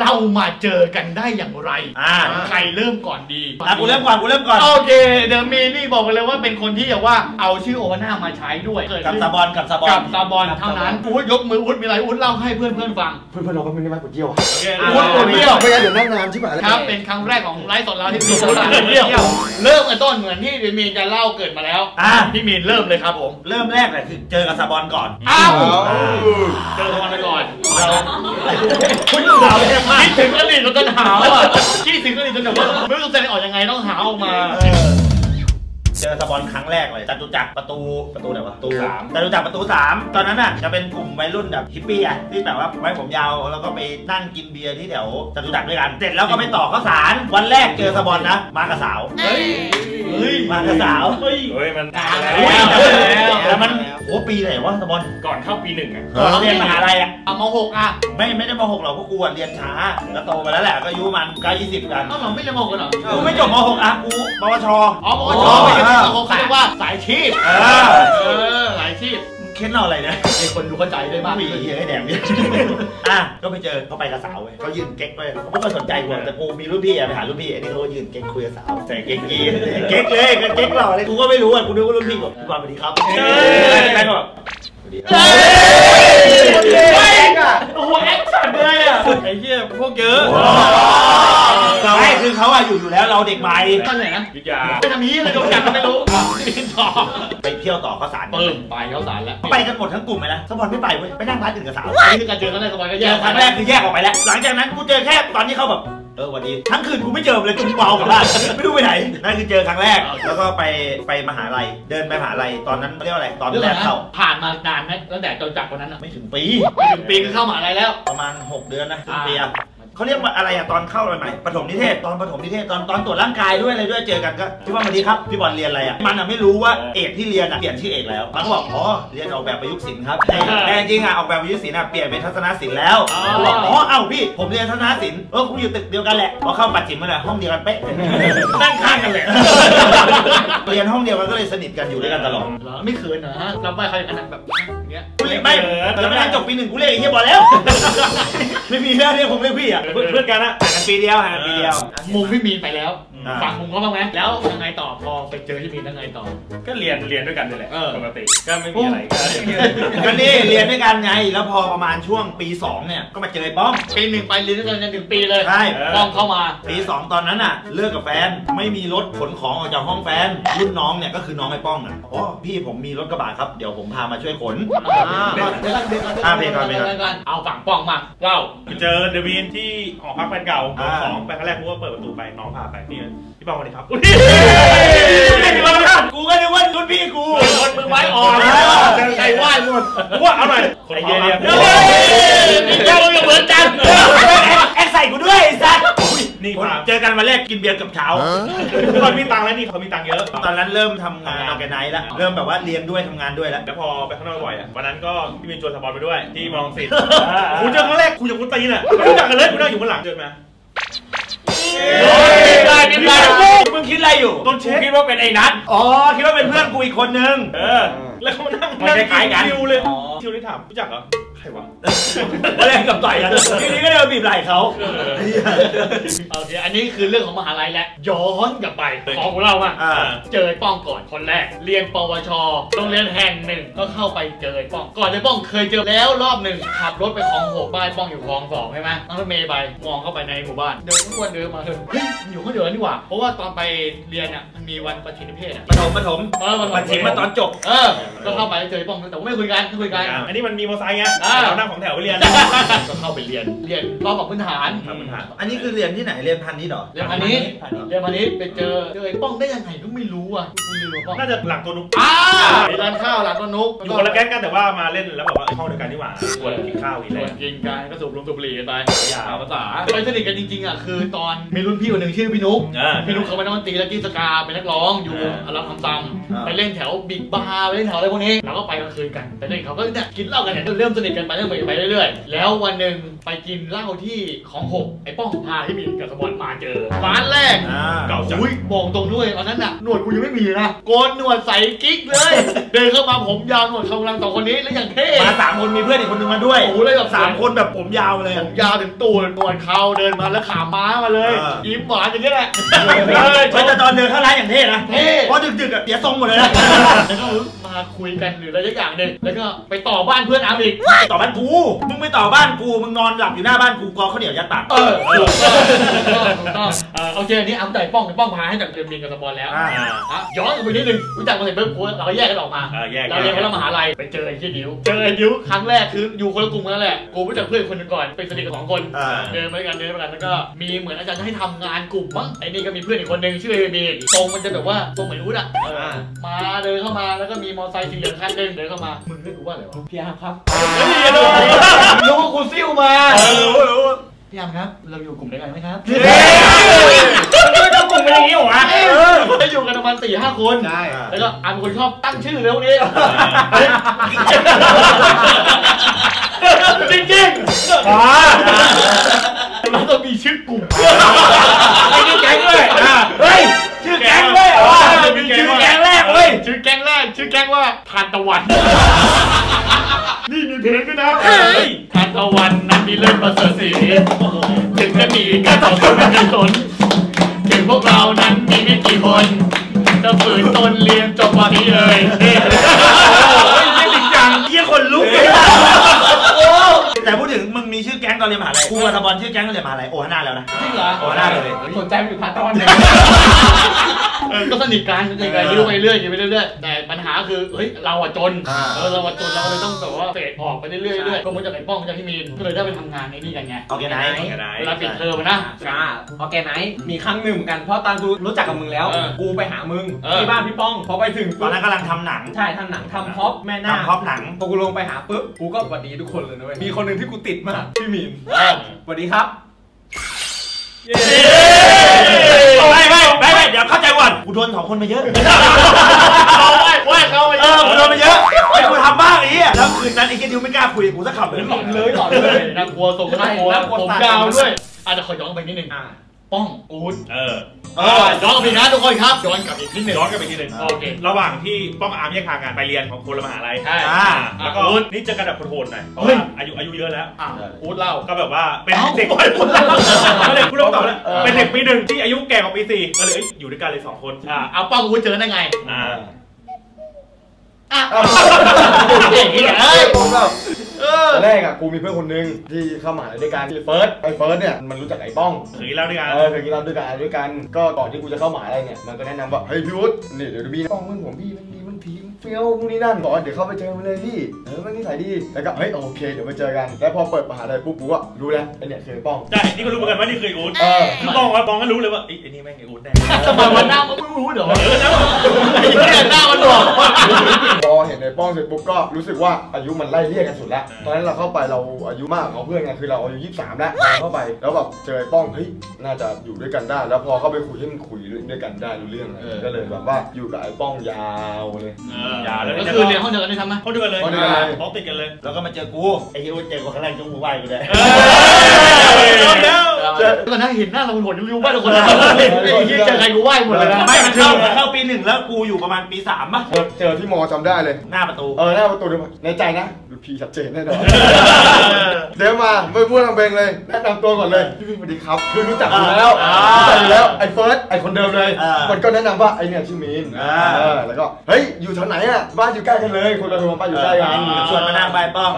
เรามาเจอกันได้อย่างไร อ่า ใครเริ่มก่อนดีอะกูเริ่มก่อนกูเริ่มก่อน โอเค เดอะมีนี่บอกไปเลยว่าเป็นคนที่แบบว่าเอาชื่อโอวาน่ามาใช้ด้วยเกิดกับขึ้นซาบอนกับซาบอนกับซาบอนเท่านั้นอุ้ยยกมืออุ้ยมีอะไรอุ้ยเล่าให้เพื่อนเพื่อนๆฟัง เพื่อนๆเราก็ไม่ได้มาปวดเยี่ยวโอเคอ้วนปวดเยี่ยว ไม่งั้นเดี๋ยวนั่งนานชิบหายเลยครับ เป็นครั้งแรกของไลฟ์สดเราที่มีสถานเที่ยว เริ่มกันต้นเหมือนที่เดอะมีนจะเล่าเกิดมาแล้ว อะพี่มีนเริ่มเลยครับผม เริ่มแรกเลยคือเจอกับซาบอนก่อน อ้าวอ่าเจอกันไปก่อนเราคุณสาวเนี่ยคิดถึงอดีตจนหาวอะคิดถึงอดีตจนแบบว่าไม่รู้จะแสดงออกยังไงต้องหาออกมาเจอซาบอนครั้งแรกเลยจตุจักรประตูประตูไหนวะประตูสามจตุจักรประตูสามตอนนั้นอะจะเป็นกลุ่มวัยรุ่นแบบฮิปปี้อะที่แบบว่าไว้ผมยาวแล้วก็ไปนั่งกินเบียร์ที่แถวจตุจักรด้วยกันเสร็จแล้วก็ไปต่อข้าวสารวันแรกเจอซาบอนนะมากับสาวเฮ้ยเฮ้ยมากับสาวเฮ้ยเฮ้ยมันนานแล้วอุ้ยแล้วแต่มันโอ้ปีไหนวะซาบอนก่อนเข้าปีหนึ่งอะก่อนเราเรียนมหาลัยอะ เอามาหกอะไม่ไม่ได้มหกหรอกพวกกูอะเรียนช้าก็โตมาแล้วแหละก็อายุมันใกล้ยี่สิบกันต้องหลงไม่จะมหกกันเหรอกูไม่จบมหกอะกูปวช อ๋อมชไม่ใช่มหกเขาเรียกว่าสายชีพเออ เออสายชีพมึงเค้นเอาอะไรเนี่ยให้คนดูเข้าใจได้มากผู้หญิงขึ้นเหี้ยไอ้แดงเนี่ยอะก็ไปเจอเขาไปกับสาวเว้ยเขายืนเก๊กไปเขาไม่ค่อยสนใจกูหรอกแต่กูมีรุ่นพี่อะไปหารุ่นพี่อันนี้เขาก็ยืนเก๊กคุยกับสาวใส่เก๊กกีเก๊กเลยก็เก๊กหล่อเลยกูก็ไม่รู้อะกูนึกว่ารุ่นพี่บอกพี่บอลสวัสดีครับเฮ้ยแล้วก็สวัส ดีครับเฮ้ยโอ้โหแอคชั่นเลยอะไอ้เหี้ยพวกเยอะไม่คือเขาอะอยู่อยู่แล้วเราเด็กใหม่ตอนไหนนะวิทยาไปทำนี้เลยโดนจับก็ไม่รู้พี่ต่อไปเที่ยวต่อข้าวสารกันเปิมไปเขาสารแล้วไปกันหมดทั้งกลุ่มเลยนะสปอนไม่ไปเว้ยไปนั่งร้านอื่นกับสาวอันนี้คือการเจอกันแรกสบายก็เจแยอกครั้งแรกคือแยกออกไปแล้ว หลังจากนั้นกูเจอแค่ตอนที่เขาแบบ เออวันดีทั้งคืนกูไม่เจอเลยจนเมากับบ้านไม่รู้ไปไหนนั่นคือเจอครั้งแรก แล้วก็ไปไปมหาลัยเดินไปมหาลัยตอนนั้นเรียกว่าอะไรตอนเรื่องแรอะไรกนะเข้าผ่านมานานไหมตั้งแต่จนจับวันนั้นอะไม่ถึงปีไม่ถึงปีคือเข้ามหาอะไรแล้ว ประมาณ 6 เดือนนะถึงปีอะ เขาเรียกว่าอะไรอะตอนเข้าใหม่ๆปฐมนิเทศตอนปฐมนิเทศตอนตอนตรวจร่างกายด้วยอะไรด้วยเจอกันก็พี่บอลสวัสดีครับพี่บอลเรียนอะไรอะมันอะไม่รู้ว่าเอกที่เรียนอะเปลี่ยนชื่อเอกแล้วมันก็บอกอ๋อเรียนออกแบบประยุกต์ศิลป์ครับแต่แต่จริงๆอะออกแบบประยุกต์ศิลป์อะเปลี่ยนเป็นทัศนศิลป์แล้วอ๋อบอกอ๋อเอ้าพี่ผมเรียนทัศนศิลป์เออกูอยู่ตึกเดียวกันแหละพอเข้าปัดฉิมมาเลยห้องเดียวกันเป๊ะนั่งข้างกันเลยเรียนห้องเดียวกันก็เลยสนิทกันอยู่ด้วยกันตลอดเหรอไม่เขินเหรอฮะเราไปใครกันนะแบบอย่าง เงี้ยกูเรียกไม่ยังไม่ทันจบปีหนึ่งกูเรียกไอ้เหี้ยบอลแล้ว ไม่มีแล้วเนี่ยผมเรียกพี่อะเพื่อนเพื่อนกันอะห่างกันปีเดียวห่างกันปีเดียวมุมพี่มีนไปแล้ว อ่า ฟังมุมเขาบ้างไหมแล้วยังไงต่อพอไปเจอพี่มีนยังไงต่อ ก็เรียนเรียนด้วยกันนี่แหละเออ ปกติก็ไม่มีอะไรก็ก็นี่เรียนด้วยกันไง แล้วพอประมาณช่วงปีสองเนี่ย ก็มาเจอไอ้ป้อมปีหนึ่งไปเรียนด้วยกันจนถึงปีเลยใช่ป้องเข้ามา ปีสองตอนนั้นอะ เลิกกับแฟน ไม่มีรถขนของออกจากห้องแฟน รุ่นน้องเนี่ยก็คือน้องไอ้ป้องอะอ๋อพี่ผมมีรถกระบะครับ เดี๋ยวผมพามาช่วยขน อ่าเดี๋ยวกันเดี๋ยวกันเดี๋ยวกันอ่าเพลงก่อนเพลงก่อน ดี๋ยวกันเอาฝั่งป้องมาเล่าไปเจอเดวินที่หอพักแฟนเก่าอ่าของไปครั้งแรกกูก็เปิดประตูไปน้องพาไปนี่ พี่ปองสวัสดีครับกูก็นึกว่ารุ่นพี่กูคนมือไม้อ่อนอ่าใจไหว้หมดกูว่าเอาหน่อยไอ้เหี้ยเนี่ยเฮ้ยนี่เจ้าก็เหมือนกันact ใส่กูด้วยไอ้สัสนี่พาเจอกันวันแรกกินเบียร์กับเช้าเขามีตังค์แล้วนี่เขามีตังค์เยอะ ตอนนั้นเริ่มทำงาน organize แล้ว เริ่มแบบว่าเรียนด้วยทำงานด้วยแล้ว แล้วพอไปข้างนอกบ่อยอะ วันนั้นก็พี่มินชวนสปอนไปด้วยที่มองสิทธิ์กูเจอครั้งแรกกูจะกูตีน่ะไม่รู้จักกันเลยกูนั่งอยู่ข้างหลังเดินมาได้กินได้มึงคิดอะไรอยู่ต้นเช็คคิดว่าเป็นไอ้นัทอ๋อคิดว่าเป็นเพื่อนกูอีกคนนึงเออแล้วเขามานั่งมันคล้ายๆกันชิวเลยชิวเลยถามรู้จักเหรอใครวะเล่นกับต่อยกันทีนี้ก็เดินบีบไหล่เขาโอเคอันนี้คือเรื่องของมหาลัยแล้วย้อนกลับไปของเรามาอ่าเจอป้องก่อนคนแรก เรียนปวชโรงเรียนแห่งหนึ่งก็เข้าไปเจอป้องก่อนไอ้ป้องเคยเจอแล้วรอบหนึ่งขับรถไปคลองหกบ้านป้องอยู่คลองสองใช่ไหมนั่งรถเมย์ไปมองเข้าไปในหมู่บ้านเดินอ้วนเดินมาเฮ้ยมันอยู่ข้างเดียวนี่หว่าเพราะว่าตอนไปเรียนอะมันมีวันประชิมนิเพศอะปฐมปฐมเออมันมาชิมมาตอนจบเออก็เข้าไปเจอป้องแต่ว่าไม่คุยกันไม่คุยกัน อันนี้มันมีมอไซค์ไงอ่าเรานั่งของแถวไปเรียน ก็เข้าไปเรียน เรียนรอบของพื้นฐาน ทำปัญหา อันนี้คือเรียนที่ไหนเรียนพันนี้เหรอเรียนพาณิชย์เรียนพาณิชย์ไปเจอเจอไอ้ป้องได้ยังไงก็ไม่รู้อะกูลืมว่าป้องน่าจะหลังตัวนุ๊กอ่าร้านข้าวร้านต้นนุกอยู่คนละแก๊งกันแต่ว่ามาเล่นแล้วแบบว่าห้องเดียวกันนี่หว่าชวนกินข้าวอีกชแล้ว วนกินกันก็สูบลงสูบบุหรี่กันไปอย่าภาษาไปสนิทกันจริงๆอะคือตอนมีรุ่นพี่คนหนึ่งชื่อพี่นุ๊ก อ่า พี่นุ๊กเขาไปนดนตรีและกีตาร์เป็นเป็นนักร้องอยู่วงอารัมทำซัมไปเล่นแถวบิ๊กบาร์ไปเล่นแถวอะไรพวกนี้เราก็ไปกลางคืนกันไปเล่นเขาก็เนี่ยกินเหล้ากันเนี่ยเริ่มสนิทกันไปเรื่อยๆไปเรื่อยๆ แล้ววันหนึ่งไปกินเหล้าที่ของหกไอ้ป้องพาที่มีกับสปอนมาเจอร้านแรกอ่าเก่าจังอุ้ยบอกตรงด้วยตอนนั้นน่ะหนวดกูยังไม่มีนะโกนหนวดใส่กิ๊กเลย เดินเข้ามาผมยาวหนวดเขากำลังสองคนนี้แล้วอย่างเท่มาสามคนมีเพื่อนอีกคนนึงมาด้วยโอ้โหเลยแบบสามคนแบบผมยาวเลยผอะมยาวถึงตูดหนวดเขาเดินมาแล้วขาม้ามาเลยอ่า ยิ้มหวานอย่างนี้แหละเฮ้ยแต่ตอนเดินเข้าร้านอย่างเท่นะเท่ เพราะดึกๆอะเสียทรงหมดเลยนะ แล้วก็มาคุยกันหรืออะไรสักอย่างหนึ่งแล้วก็ไปต่อบ้านเพื่อนอาร์มอีกต่อบ้านกู มึงไม่ต่อบ้านกู มึงนอนหลับอยู่หน้าบ้านกูกอข้าวเหนียวยัดปากเออถูกต้องถูกต้องเออโอเคอันนี้อาร์มใจป้องป้องพาให้จากเรียนเรียนกับสปอนแล้วอ่า อะย้อนกลับไปนิดนึงรู้จักมาเสร็จปุ๊บกูเราก็แยกกันออกมา เออแยกเราเรียนคนละมหาลัยไปเจอไอ้ที่ดิวเจอไอ้ดิวครั้งแรกคืออยู่คนละกลุ่มกันนั่นแหละกูรู้จักเพื่อนคนหนึงก่อนเป็นสนิทกันสองคน อ่า เดินมาด้วยกันเดินมาด้วยกันแล้วก็มีเหมือนอาจารย์จะให้ทำงานกลุ่มมั้งไอ้นี่ก็มีเพื่อนอีกคนหนึงชื่อเอบีตรงมันจะแบบว่าตรงเหมือนอุ้ดอะเออมาเดินเข้ามาแล้วก็มีมอเตอร์ไซค์สีเหลืองคันหนึงเดินเข้ามามึงเรียกกูว่าอะไรวะพี่อาร์มครับรู้ว่ากูซิ่วมาเออรู้รู้พี่อาร์มครับ เราอยู่กลุ่มเดียวกันไหมครับไม่ต้องกลุ่มเป็นอย่างนี้เหรอวะเออไปอยู่กันประมาณสี่ห้าคนใช่แล้วก็อาร์มเป็นคนชอบตั้งชื่อเลยพวกนี้จริงจริงๆอ๋อเราต้องมีชื่อกลุ่มไอ้นี่แก๊งด้วยอะเฮ้ยชื่อแก๊งด้วยเหรอมีชื่อแก๊งแรกเว้ยชื่อแก๊งแรกชื่อแก๊งว่าทานตะวันนี่ นั้นมีเลิศประเสริฐสีถึงจะมีก็ต่อสู้กันทน ถึงมึงมีชื่อแก๊งตอนเรียนมหาลัยกูกับตะบอลชื่อแก๊งตอนเรียนมหาลัยโอฮาน่าแล้วนะ จริงเหรอโอฮาน่าเลย สนใจไปอยู่ทานตะวันเลยเออก็สนิทกันสนิทกันยิ้วไปเรื่อยยิ้วไปเรื่อยแต่ปัญหาคือเฮ้ยเราอะจนอ่า เออเราอะจนเราเลยต้องแบบว่า fade ออกไปเรื่อยๆเรื่อยๆก็เหมือนจากไอ้ป้องจากพี่มีนก็เลยได้ไปทำงานในนี่กันไงโอเคไหน เวลาปิดเทอมอะนะอ่า organize มีครั้งหนึ่งเหมือนกันเพราะตอนกูรู้จักกับมึงแล้ว เออกูไปหามึงเออ ที่บ้านพี่ป้องพอไปถึงตอนนั้นกำลังทำหนังใช่ทำหนังทำ prop แม่นาคทำ prop หนัง พอกูลงไปหาปุ๊บกูก็สวัสดีทุกคนเลยนะเว้ยมีคนหนึ่งที่กูติดมากพี่มีนเออสวัสดีครับไม่ไม่ไม่ไม่เดี๋ยวเข้าใจก่อนกูโดนสองคนมาเยอะเอาไว้ไว้เขาไปเออกูโดนมาเยอะไอ้กูทำบ้างไอ้เหี้ยแล้วคืนนั้นไอ้เหี้ยดิวไม่กล้าคุยกับกูสักคำเลยหลอนเลยหลอนเลยน่ากลัวทรงก็น่ากลัวน่ากลัวผมตายยาวด้วยอาจจะขอย้อนไปนิดนึงอ่า ป้องอูดเออเอเอออย้อนกลับไปนะทุกคนครับย้อนกลับอีกนิดหนึ่งย้อนกลับไปทีหนึ่งโอเคระหว่างที่ป้องอาร์มแยกทางกันไปเรียนของคนละมหาลัยใช่อ่าแล้วก็อู๊ดนี่เจอกันแบบโหดๆหน่อยเพราะเฮ้ยว่าอายุอายุเยอะแล้วอะอูดเล่าก็แบบว่าเป็นเอ้าเด็กก็เลยพูดตรงๆแล้วเออเป็นเด็กปีหนึ่งที่อายุแก่กว่าปีสี่ก็เลยเอ้ยอยู่ด้วยกันเลยสองคนอะเอาป้องอูดเจอได้ไงอ่าอะอย่างนี้เหรอเอ้ยผมแบบเออ ตอนแรกอะกูมีเพื่อนคนนึงที่เข้ามหาลัยด้วยกันที่เฟิร์สไอ้เฟิร์สเนี่ยมันรู้จักไอ้ป้องเคยเล่าด้วยกัน เออเคยกินเหล้าด้วยกันอะไรด้วยกัน ก็ก่อนที่กูจะเข้ามหาลัยเนี่ยมันก็แนะนำว่าเฮ้ยพี่วุฒินี่เดี๋ยวมีป้องมึงผมพี่มันดีมันทีมเฟี้ยวพวกนี้นั่นบอกว่าเดี๋ยวเข้าไปเจอมันเลยพี่เออมันนิสัยดีแล้วก็เฮ้ยโอเคเดี๋ยวไปเจอกันแล้วพอเปิดมหาลัยปุ๊บกูก็รู้แล้วไอ้เนี่ยคือไอ้ป้อง ใช่ นี่ก็รู้เหมือนกันว่านี่เคยอู๊ดเออ คือมองว่าบองก็รู้เลยว่าไอ้ยไอ้นี่แม่งไอ้อู๊ดแน่ ทำไมวันหน้ามันไม่รู้เดี๋ยวไอ้เนี่ยหน้ามันบอก พอเห็นไอ้ป้องเสร็จปุ๊บก็รู้สึกว่าอายุมันไล่เรียกกันสุดแล้วตอนนั้นเราเข้าไปเราอายุมากกว่าเขาเพื่อนไงคือเราอายุ23แล้วเราเข้าไปแล้วแบบเจอไอ้ป้องเฮ้ยน่าจะอยู่ด้วยกันได้ แล้วพอเข้าไปคุยให้มันคุยด้วยกันได้รู้เรื่องเลยก็เลยแบบว่าอยู่กับไอ้ป้องยาวเลย อย่าเลยก็คือเรียนห้องเดียวกันได้ทำไหมเขาเดียวกันเลยห้องเดียวกันเลย ห้องติดกันเลย แล้วก็มาเจอกูไอ้เหี้ยเจอกูครั้งแรกจงกูไหวกูเลยแล้ว ตอนนั้นเห็นหน้าเราเป็นคนยูว่าทุกคนนะไอ้ที่เจอใครกูไหว้หมดเลยนะไม่มันเข้ามันเข้าปีหนึ่งแล้วกูอยู่ประมาณปีสามป่ะเจอที่มอจำได้เลย หน้าประตู เออหน้าประตูเดินาในใจนะดูพีชัดเจนแน่นอนเดินมาไม่พูดทำเพลงเลยแนะนำตัวก่อนเลยพี่พี่สวัสดีครับ คือรู้จักอยู่แล้วรู้จักอยู่แล้วไอ้เฟิร์สไอ้คนเดิมเลยมันก็แนะนำว่าไอ้เนี่ยชื่อมีนแล้วก็เฮ้ยอยู่แถวไหนอะบ้านอยู่ใกล้กันเลยคนเราโทรมาบ้านอยู่ใกล้กันชวนมานั่งใบป้อง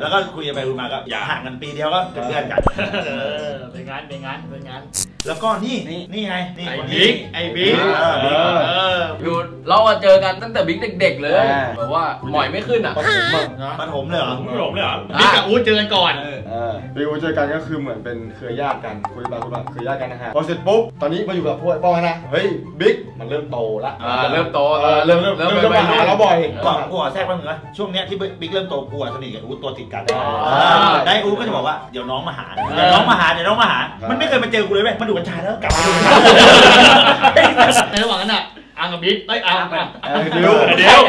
แล้วก็คุยไปคุยมาก็อย่าห่างกันปีเดียวก็เป็นเพื่อนกันเออเป็นงาน về ngắn về ngắn แล้วก็นี่นี่นี่ไงนี่ไอ้คนบิ๊นี้กไอ้บิ๊กเออบิ๊กเอออยู่เราอะเจอกันตั้งแต่บิ๊กเด็ก ๆ เลยแบบว่าหมอยไม่ขึ้นอะปฐมอะปฐมเลยเหรอมึงหลงเลยเหรอบิ๊กกับอู๊ดเจอกันก่อนเออวิวเจอกันก็คือเหมือนเป็นเครือญาติกันคุยไปคุยมาเครือญาติกันนะฮะพอเสร็จปุ๊บตอนนี้มาอยู่กับพวกไอ้ป้องนะเฮ้ยบิ๊กมันเริ่มโตละอ่าเริ่มโตเออเริ่มเริ่มเริ่มเริ่มมาหาเราบ่อยก่อนกูขอแทรกแป๊บนึงนะช่วงเนี้ยที่บิ๊กเริ่มโตกูอะสนิทกับอู๊ดตัวติดกันอ๋อได้อู๊ดก็จะบอกว่าเดี๋ยวน้องมาหาเดี๋ยวน้องมาหาเดี๋ยวน้องมาหามันไม่เคยมาเจอกูเลยเว้ยมันดูกัญชาแล้วกลับมาดูกัญชาในระหว่างนั้นอะ อังกับบิ๊กเอ้ยอังอะเออดิวเดี๋ยว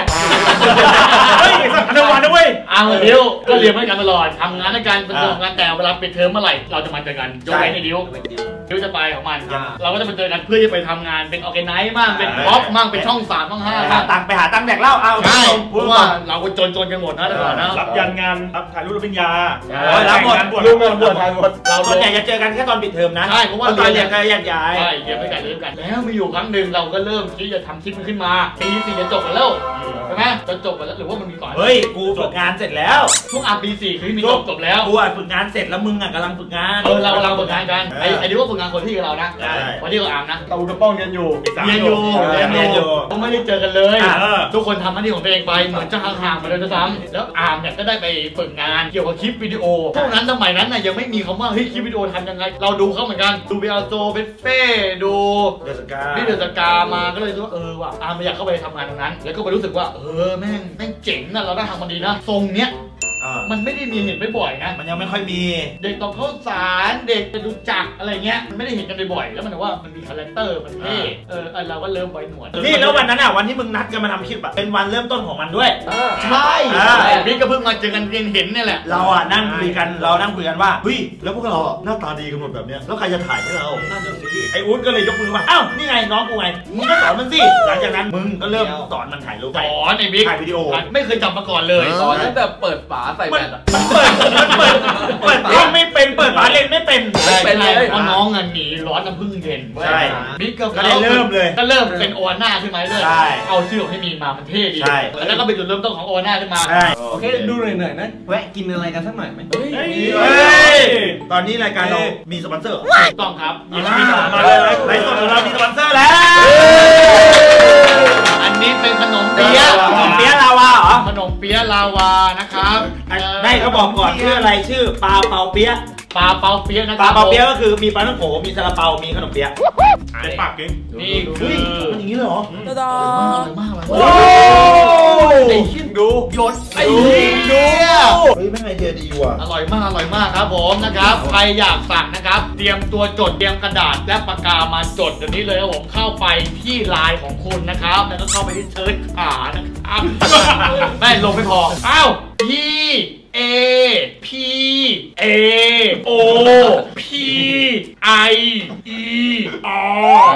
เฮ้ยสักนวันนะเว้ยอังกับดิวก็เรียนด้วยกันตลอดทำงานด้วยกันเป็นเรื่องงานแต่เวลาปิดเทอมเมื่อไหร่เราจะมาเจอกันยกเว้นไอ้ดิวดิวจะไปของมัน เราก็จะไปเจอกันเพื่อจะไปทำงานเป็น organize บ้างเป็น prop บ้างเป็นช่องสามบ้างห้าหาบ้างตังค์ไปหาตังค์แดกเหล้าเอาใช่พูดเพดราะว่าว่าเราก็จนจนๆกันหมดนะแต่ก่อนนะรับยันงานรับถ่ายรูปรับปริญญาโอ้ยรับหมดงานบวชลูกเงินบวชไทยหมดเราส่วนใหญ่จะเจอกันแค่ตอนปิดเทอมนะใช่เพราะว่าตอนเรียนก็แยกย้ายใช่เรียนด้วยกันเรียนด้วยกันแล้วมีอยู่ครั้งหนึ่งเราก็เริ่มที่จะทำคลิปมันขึ้นมาปีสี่จะจบกันแล้วใช่ไหมจะจบกันแล้วหรือว่ามันมีก่อน เฮ้ย กูฝึกงานเสร็จแล้วช่วงอาปีสี่คือมีจบจบแล้ว กูอะฝึกงานเสร็จแล้วมึงอะกำลังฝึกงาน เออเราเราฝึกงานกันไอ้ไอ้นี่ว่าฝึกงานคนที่กับเรานะใช่วันที่เราอาร์มนะตาอูกับป้องเรียนอยู่เรียนอยู่เรียนอยู่ก็ไม่ได้เจอกันเลยอะเออทุกคนทำหน้าที่ของตัวเองไปเหมือนจะห่างๆมาเลยด้วยซ้ำแล้วอาร์มเนี่ยก็ได้ไปฝึกงานเกี่ยวกับคลิปวิดีโอพวกนั้นสมัยนั้นน่ะยังไม่มีคำว่าเฮ้ยคลิปวิดีโอทำยังไง เราดูเขาเหมือนกันดู VRZO เฟ็ดเฟ่ดูเดอะสกาพี่เดอะสกามาก็เลยรู้ว่าเออว่ะอาร์มอยากเข้าไปทำงานตรงนั้น แล้วก็ไปรู้สึกว่าเออแม่งแม่งเจ๋งนะเราได้ทำมันดีนะทรงเนี้ย มันไม่ได้มีเห็นบ่อยๆนะมันยังไม่ค่อยมี เด็กตรอกข้าวสารเด็กไปดูจักรอะไรเงี้ยมันไม่ได้เห็นกันบ่อยๆแล้วมันว่ามันมี character มันเท่เออเออเราก็เริ่มไว้หนวดนี่แล้ววันนั้นอะวันที่มึงนัดกันมาทำคลิปอะเป็นวันเริ่มต้นของมันด้วยใช่อ่าใช่บิ๊กก็เพิ่งมาเจอกันเรียนเห็นเนี่ยแหละเราอะนั่งคุยกันเรานั่งคุยกันว่าเฮ้ยแล้วพวกเราอะหน้าตาดีกันหมดแบบเนี้ยแล้วใครจะถ่ายให้เราน่าจะสิไอ้อุ้นก็เลยยกมือมาอ้าวนี่ไงน้องกูไงมึงก็สอนมันสิหลังจากนั้นมึงก็เริ่มสอนมันถ่ายรูปสอนไอ้บิ๊กถ่ายวิดีโอไม่เคยจับมาก่อนเลยตอนตั้งแต่เปิดฝาใส่มัแบนตอะ มันเปิดมันเปิดเปิดเล่นไม่เป็นเปิดฝาเล่นไม่เป็นใช่เป็นเลยเพราะน้องอะหนีร้อนน้ำพึ่งเย็นเว้ยใช่ บิ๊กก็ก็เลยเริ่มเลย ก็เริ่มเป็นโอวาน่าขึ้นมาเรื่อยๆใช่เอาชื่อของพี่มีนมามันเท่ดีใช่ แล้วก็เป็นจุดเริ่มต้นของโอวาน่าขึ้นมา ใช่โอเคดูหน่อยๆนะแวะกินอะไรกันสักหน่อยไหม เฮ้ยเฮ้ยตอนนี้รายการเรามีสปอนเซอร์ถูกต้องครับมีมาเลยร์ไลฟ์สดของเรามีสปอนเซอร์แล้ว นี้เป็นขนมเปี๊ยะขนมเปี๊ยะลาวาเหรอขนมเปี๊ยะลาวานะครับ ได้เขาบอกก่อนชื่ออะไรชื่อปลาเปาเปี๊ยะ ปลาเปาเปี๊ยะนะครัลาบเปาเปี๊ยะก็คือมีปาท่องโก๋มีซาลาเปา มีขนมเปี๊ยะหายปากเก่งนี่คือเฮ้ยมันอย่างนี้เลยเหรออร่อยมากเลยโอ้ไอ้ชิ้นดูหยดไอ้ชิ้นดู เฮ้ยแม่งไอเดียดีว่ะ อร่อยมากอร่อยมากครับผมนะครับใครอยากสั่งนะครับ เตรียมตัวจดเตรียมกระดาษและปากกามาจดเดี๋ยวนี้เลยครับผมเข้าไปที่ไลน์ของคุณนะครับแล้วก็เข้าไปที่เชิร์ชขานะครับ ไม่ลงไม่พออ้าว P A P A O P I E R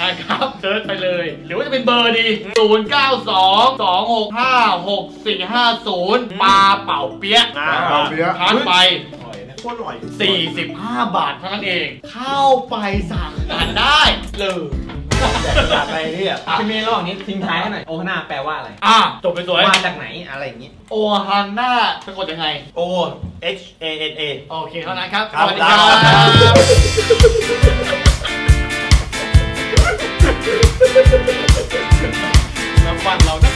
นะครับเซิร์ชไปเลย หรือว่าจะเป็นเบอร์ดี 0 9 2 2 6 5 6 4 5 0ปลาเป่าเปี๊ยะอ่าเอาเปี๊ยะ ทานไป โคตรอร่อย 45 บาทเท่านั้นเอง เข้าไปสั่งกันได้เลย อยากไปที่อะพี่เมย์ระหว่างนี้ทิ้งท้ายให้หน่อยโอฮาน่าแปลว่าอะไรอะจบไปสวยมาจากไหนอะไรอย่างงี้ โอฮันน่าสะกดยังไง O H A N A โอเคเท่านั้นครับครับสวัสดีครับน้ำฟันเรานะ